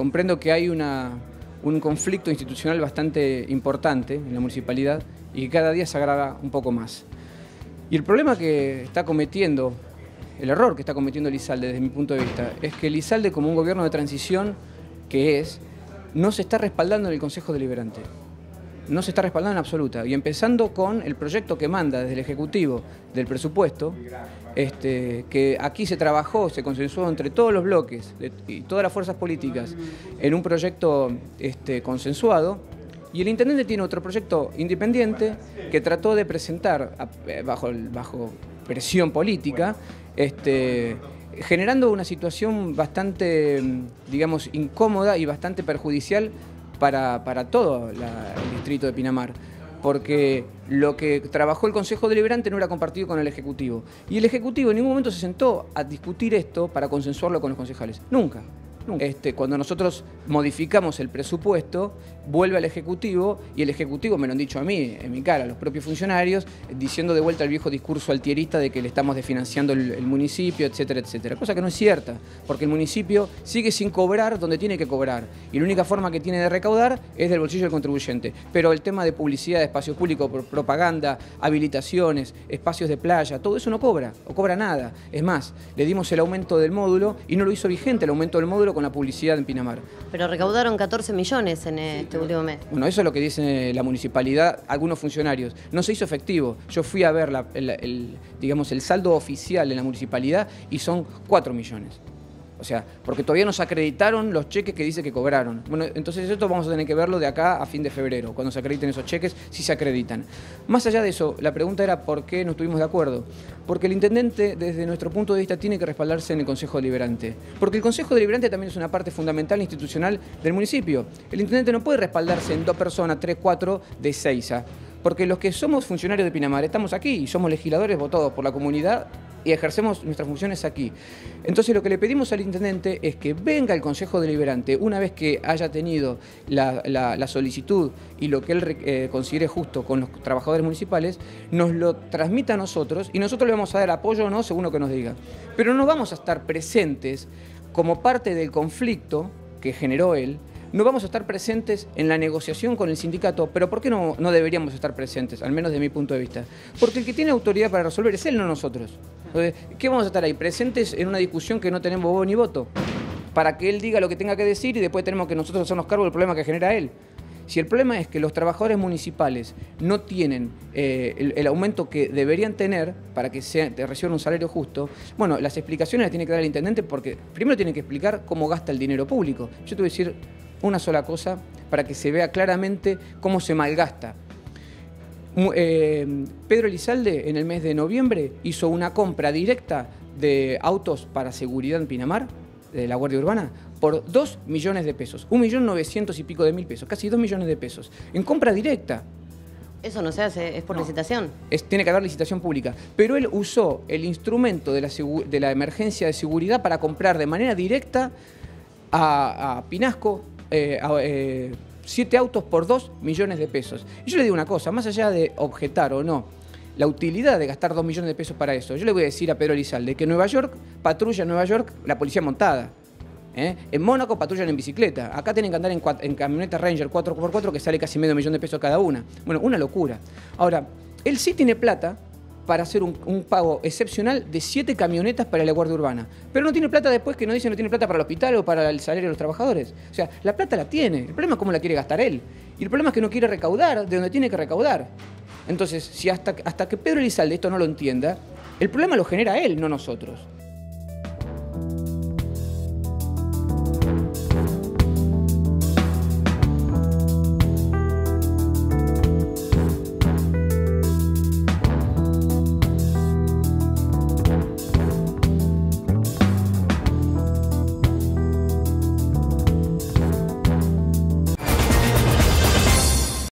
comprendo que hay un conflicto institucional bastante importante en la municipalidad y que cada día se agrava un poco más. Y el problema que está cometiendo, el error que está cometiendo Elizalde desde mi punto de vista, es que Elizalde como un gobierno de transición que es, no se está respaldando en el Consejo Deliberante. No se está respaldando en absoluta. Y empezando con el proyecto que manda desde el Ejecutivo del presupuesto, este, que aquí se trabajó, se consensuó entre todos los bloques y todas las fuerzas políticas en un proyecto este, consensuado, y el intendente tiene otro proyecto independiente que trató de presentar eh, bajo, bajo presión política, este, generando una situación bastante, digamos, incómoda y bastante perjudicial para, todo el distrito de Pinamar porque lo que trabajó el Consejo Deliberante no era compartido con el Ejecutivo. Y el Ejecutivo en ningún momento se sentó a discutir esto para consensuarlo con los concejales. Nunca. Este, cuando nosotros modificamos el presupuesto, vuelve al Ejecutivo y el Ejecutivo, me lo han dicho a mí, en mi cara, los propios funcionarios, diciendo de vuelta el viejo discurso altierista de que le estamos desfinanciando el, municipio, etcétera, etcétera. Cosa que no es cierta, porque el municipio sigue sin cobrar donde tiene que cobrar y la única forma que tiene de recaudar es del bolsillo del contribuyente. Pero el tema de publicidad, de espacio público, propaganda, habilitaciones, espacios de playa, todo eso no cobra, o cobra nada. Es más, le dimos el aumento del módulo y no lo hizo vigente el aumento del módulo con la publicidad en Pinamar. Pero recaudaron 14 millones en este último mes. Bueno, eso es lo que dice la municipalidad, algunos funcionarios. No se hizo efectivo. Yo fui a ver el, digamos, el saldo oficial en la municipalidad y son 4 millones. O sea, porque todavía nos acreditaron los cheques que dice que cobraron. Bueno, entonces esto vamos a tener que verlo de acá a fin de febrero, cuando se acrediten esos cheques, si se acreditan. Más allá de eso, la pregunta era por qué no estuvimos de acuerdo. Porque el intendente, desde nuestro punto de vista, tiene que respaldarse en el Consejo Deliberante. Porque el Consejo Deliberante también es una parte fundamental institucional del municipio. El intendente no puede respaldarse en dos personas, tres, cuatro, de seis. ¿ah? Porque los que somos funcionarios de Pinamar estamos aquí y somos legisladores votados por la comunidad y ejercemos nuestras funciones aquí. Entonces lo que le pedimos al intendente es que venga el Consejo Deliberante una vez que haya tenido la, solicitud y lo que él eh, considere justo con los trabajadores municipales, nos lo transmita a nosotros y nosotros le vamos a dar apoyo o no según lo que nos diga. Pero no vamos a estar presentes como parte del conflicto que generó él, no vamos a estar presentes en la negociación con el sindicato, pero ¿por qué no, no deberíamos estar presentes, al menos de mi punto de vista? Porque el que tiene autoridad para resolver es él, no nosotros. ¿Qué vamos a estar ahí? Presentes en una discusión que no tenemos voz ni voto, para que él diga lo que tenga que decir y después tenemos que nosotros hacernos cargo del problema que genera él. Si el problema es que los trabajadores municipales no tienen eh, el, aumento que deberían tener para que se, reciban un salario justo, bueno, las explicaciones las tiene que dar el intendente porque primero tiene que explicar cómo gasta el dinero público. Yo te voy a decir una sola cosa para que se vea claramente cómo se malgasta. Eh, Pedro Elizalde en el mes de noviembre hizo una compra directa de autos para seguridad en Pinamar, de la Guardia Urbana, por 2 millones de pesos. 1.900.000 y pico de mil pesos, casi 2 millones de pesos, en compra directa. Eso no se hace, es por licitación. Es, tiene que haber licitación pública. Pero él usó el instrumento de la, de la emergencia de seguridad para comprar de manera directa a Pinasco eh, eh, siete autos por dos millones de pesos. Y yo le digo una cosa, más allá de objetar o no la utilidad de gastar dos millones de pesos para eso, yo le voy a decir a Pedro Elizalde que Nueva York patrulla en Nueva York la policía montada. ¿eh? En Mónaco patrullan en bicicleta. Acá tienen que andar en, en camioneta Ranger 4x4 que sale casi medio millón de pesos cada una. Bueno, una locura. Ahora, él sí tiene plata para hacer un, pago excepcional de siete camionetas para la Guardia Urbana. Pero no tiene plata después que no dice no tiene plata para el hospital o para el salario de los trabajadores. O sea, la plata la tiene. El problema es cómo la quiere gastar él. Y el problema es que no quiere recaudar de donde tiene que recaudar. Entonces, si hasta, hasta que Pedro Elizalde esto no lo entienda, el problema lo genera él, no nosotros.